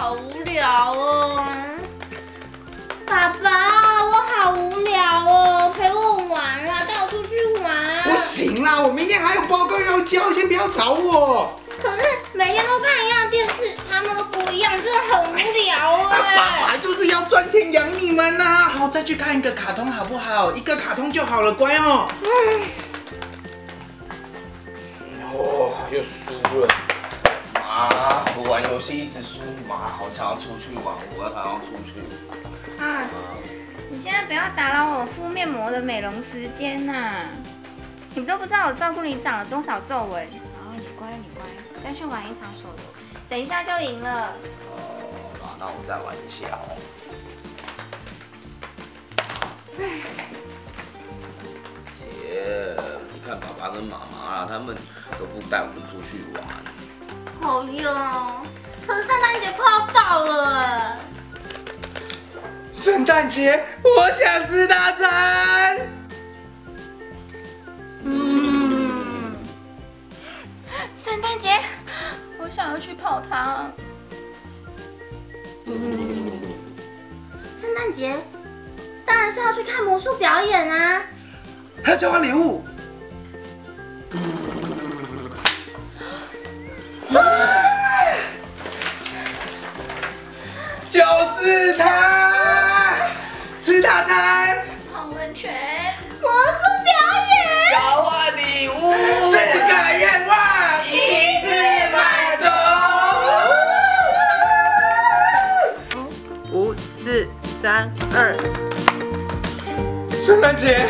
好无聊哦。爸爸，我好无聊哦，陪我玩啦，带我出去玩。不行啦，我明天还有报告要交，先不要吵我。可是每天都看一样的电视，他们都不一样，真的很无聊哎。爸爸就是要赚钱养你们呐。好，再去看一个卡通好不好？一个卡通就好了，乖哦。嗯。哦，又输了。妈，我玩游戏一直输，妈，好想要出去玩，我要想要出去。啊，你现在不要打扰我敷面膜的美容时间呐！你都不知道我照顾你长了多少皱纹。啊，你乖，你乖，再去玩一场手游，等一下就赢了。哦，那我们再玩一下哦。姐，你看爸爸跟妈妈啊，他们都不带我们出去玩。好用，可是圣诞节快要到了。圣诞节，我想吃大餐。嗯，圣诞节，我想要去泡汤。嗯，圣诞节，当然是要去看魔术表演啊。还要交换礼物。是他，吃大餐，泡温泉，魔术表演，交换礼物，四个愿望。一次满足。五、四、三、二，圣诞节。